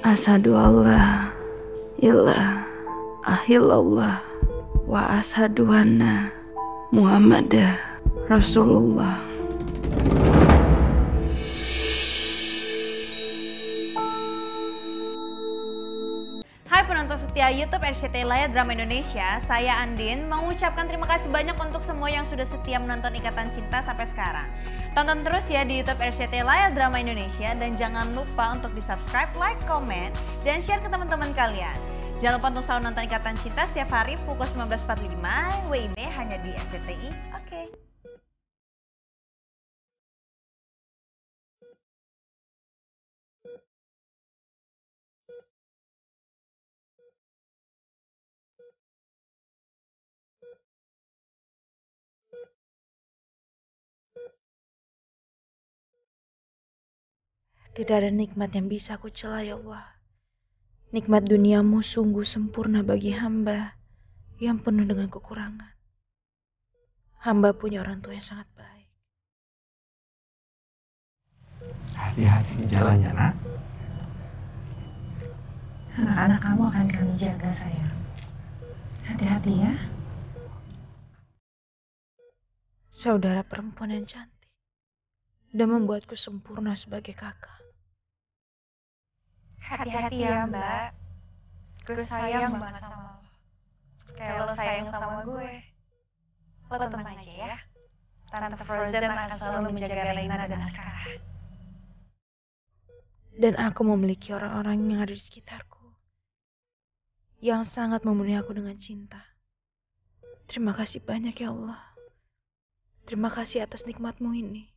Asadu Allah ilah ahillallah wa ashadu anna Muhammadah Rasulullah. YouTube RCTI Layar Drama Indonesia, saya Andin mengucapkan terima kasih banyak untuk semua yang sudah setia menonton Ikatan Cinta sampai sekarang. Tonton terus ya di YouTube RCTI Layar Drama Indonesia dan jangan lupa untuk di subscribe, like, komen, dan share ke teman-teman kalian. Jangan lupa untuk selalu nonton Ikatan Cinta setiap hari pukul 19.45 WIB hanya di RCTI. Oke. Tidak ada nikmat yang bisa aku cela ya Allah. Nikmat duniamu sungguh sempurna bagi hamba yang penuh dengan kekurangan. Hamba punya orang tua yang sangat baik. Hati-hati di jalannya, nak. Anak-anak kamu akan kami jaga, sayang. Hati-hati ya. Saudara perempuan yang cantik. Dan membuatku sempurna sebagai kakak. Hati-hati ya mbak Gue sayang banget sama lo Kayak lo sayang sama gue Lo tenang aja ya Tante Frozen akan selalu menjaga Reina dan Askara Dan aku memiliki orang-orang yang ada di sekitarku. Yang sangat memenuhi aku dengan cinta. Terima kasih banyak ya Allah. Terima kasih atas nikmatmu ini.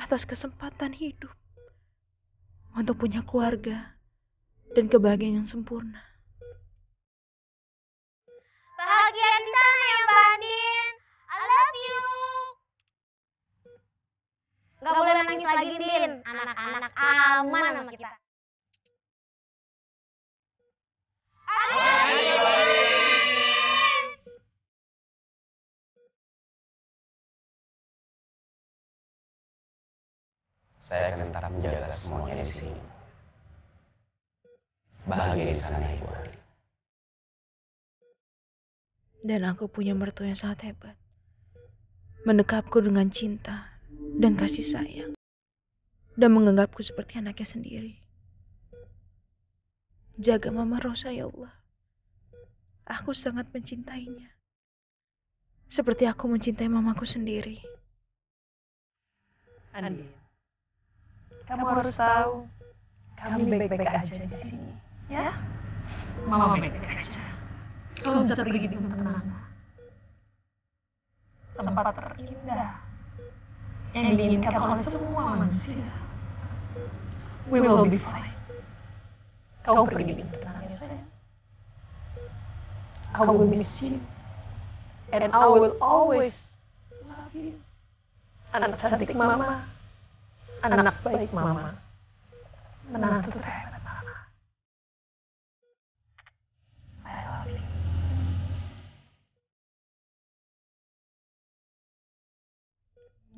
Atas kesempatan hidup. Untuk punya keluarga. Dan kebahagiaan yang sempurna. Bahagia di sana ya Mbak Andin I love you Gak boleh nangis lagi Din Anak-anak aman sama kita Saya akan tetap menjaga semuanya di sini. Bahagia di sana, Ibu. Dan aku punya mertua yang sangat hebat. Mendekapku dengan cinta dan kasih sayang. Dan menganggapku seperti anaknya sendiri. Jaga Mama Rosa ya Allah. Aku sangat mencintainya. Seperti aku mencintai mamaku sendiri. Andin, kamu harus tahu, kami baik-baik aja di sini. Ya? Mama baik-baik aja. Kamu bisa pergi dengan tenang. Tempat terindah yang diinginkan oleh semua manusia. We will be fine. Kau pergi dengan tenang ya sayang. I will miss you. And I will always love you. Anak cantik mama. Anak baik mama. Menantu you.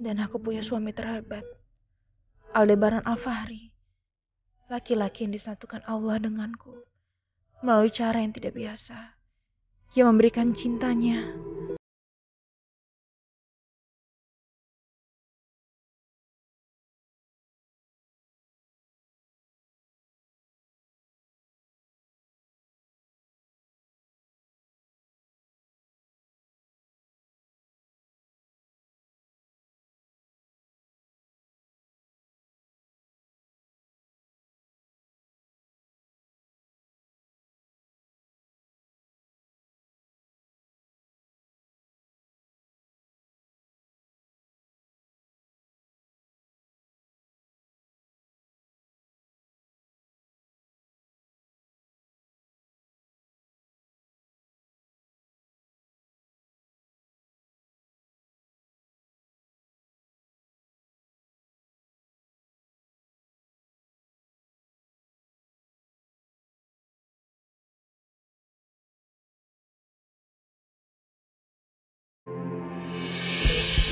Dan aku punya suami terhebat. Aldebaran Alfahri. Laki-laki yang disatukan Allah denganku. Melalui cara yang tidak biasa. Yang memberikan cintanya.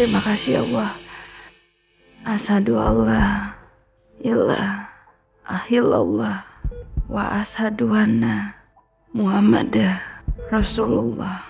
Terima kasih ya Allah. Asadu Allah ilah ahillallah wa ashadu anna Muhammadah Rasulullah.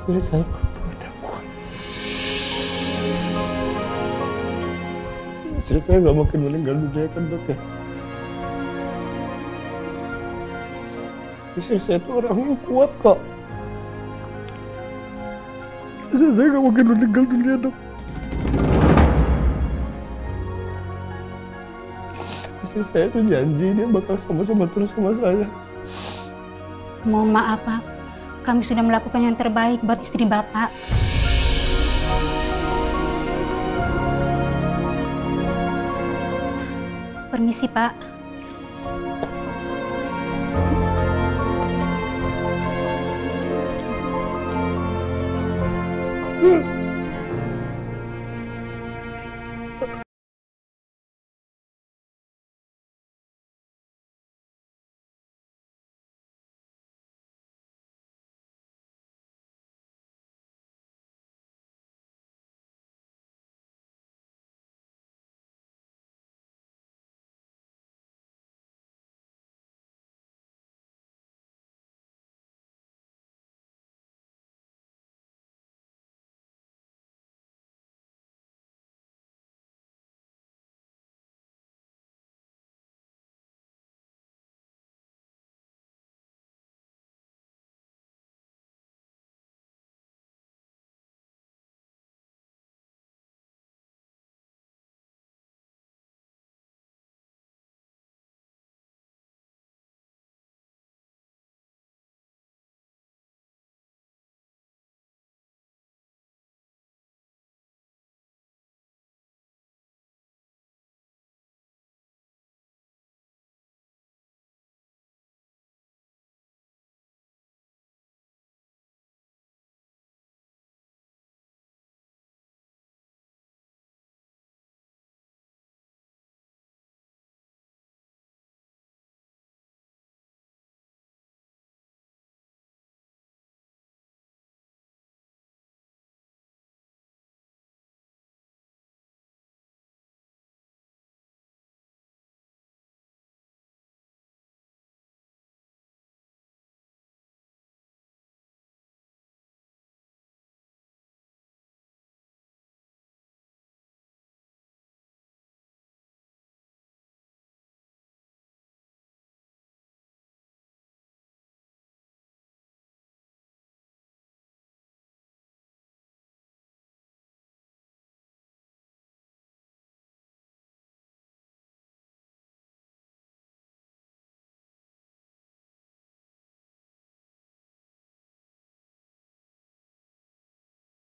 Istri saya perempuan yang kuat. Istri saya nggak mungkin meninggal dunia kan dok ya. Istri saya itu orang yang kuat kok. Istri saya nggak mungkin meninggal dunia dok. Istri saya itu janji dia bakal sama-sama terus sama saya. Mohon maaf, Pak. Kami sudah melakukan yang terbaik buat istri Bapak. Permisi, Pak.